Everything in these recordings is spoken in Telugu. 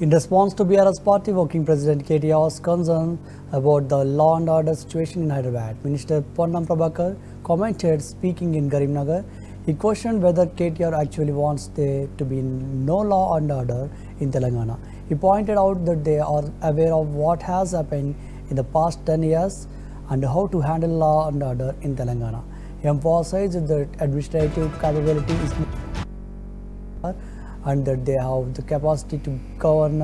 In response to BRS party, working President KTR's concern about the law and order situation in Hyderabad, Minister Ponnam Prabhakar commented speaking in Karimnagar. He questioned whether KTR actually wants there to be no law and order in Telangana. He pointed out that they are aware of what has happened in the past 10 years and how to handle law and order in Telangana. He emphasized that administrative capability is and that they have the capacity to govern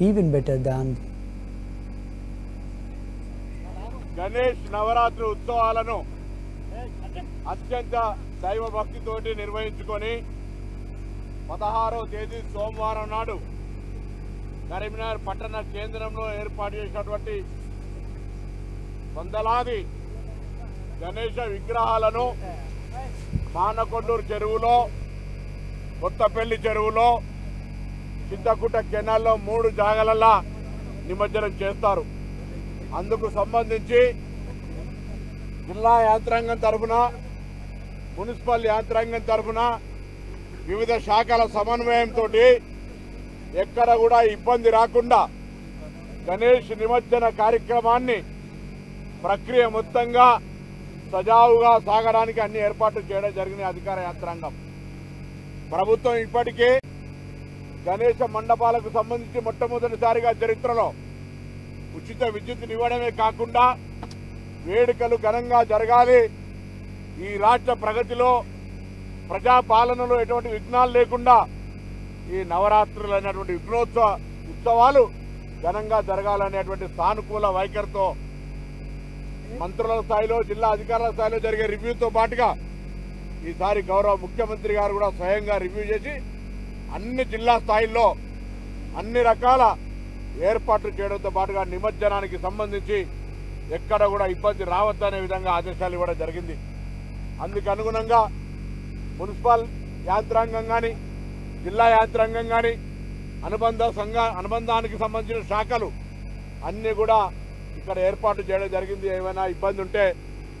even better than Ganesh Navratri ఉత్సవాలను అత్యంత దైవ భక్తితోటి నిర్వహించుకొని పదహారో తేదీ సోమవారం నాడు కరీంనగర్ పట్టణ కేంద్రంలో ఏర్పాటు చేసినటువంటి వందలాది గణేష విగ్రహాలను మానకొండూరు చెరువులో కొత్తపల్లి చెరువులో చింతకుట కెనాల్లో మూడు జాగలలా నిమజ్జనం చేస్తారు. అందుకు సంబంధించి జిల్లా యాంత్రాంగం తరఫున మున్సిపల్ యాంత్రాంగం తరఫున వివిధ శాఖల సమన్వయంతో ఎక్కడ కూడా ఇబ్బంది రాకుండా గణేష్ నిమజ్జన కార్యక్రమాన్ని ప్రక్రియ మొత్తంగా సజావుగా సాగడానికి అన్ని ఏర్పాట్లు చేయడం జరిగింది అధికార యాంత్రాంగం. ప్రభుత్వం ఇప్పటికే గణేష మండపాలకు సంబంధించి మొట్టమొదటిసారిగా చరిత్రలో ఉచిత విద్యుత్తుని ఇవ్వడమే కాకుండా వేడుకలు ఘనంగా జరగాలి. ఈ రాష్ట్ర ప్రగతిలో ప్రజాపాలనలో ఎటువంటి విఘ్నాలు లేకుండా ఈ నవరాత్రులు అనేటువంటి విఘ్నోత్సవ ఉత్సవాలు ఘనంగా జరగాలనేటువంటి సానుకూల వైఖరితో మంత్రుల స్థాయిలో జిల్లా అధికారుల స్థాయిలో జరిగే రివ్యూతో పాటుగా ఈసారి గౌరవ ముఖ్యమంత్రి గారు కూడా స్వయంగా రివ్యూ చేసి అన్ని జిల్లా స్థాయిల్లో అన్ని రకాల ఏర్పాట్లు చేయడంతో పాటుగా నిమజ్జనానికి సంబంధించి ఎక్కడ కూడా ఇబ్బంది రావద్దనే విధంగా ఆదేశాలు ఇవ్వడం జరిగింది. అందుకు అనుగుణంగా మున్సిపల్ యాంత్రాంగం కానీ జిల్లా యాంత్రాంగం కానీ అనుబంధ సంఘ అనుబంధానికి సంబంధించిన శాఖలు అన్నీ కూడా ఇక్కడ ఏర్పాటు చేయడం జరిగింది. ఏమైనా ఇబ్బంది ఉంటే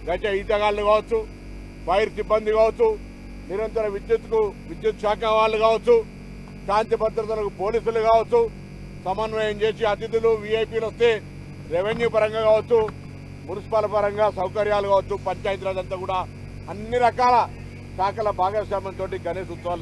గజ ఈతగాళ్ళు కావచ్చు ఫైర్ సిబ్బంది కావచ్చు నిరంతర విద్యుత్కు విద్యుత్ శాఖ వాళ్ళు కావచ్చు శాంతి భద్రతలకు పోలీసులు కావచ్చు సమన్వయం చేసి అతిథులు వీఐపీలు వస్తే రెవెన్యూ పరంగా కావచ్చు మున్సిపల్ పరంగా సౌకర్యాలు కావచ్చు పంచాయతీరాజ్ అంతా కూడా అన్ని రకాల శాఖల భాగస్వామ్యంతో గణేష్ ఉత్సవాలు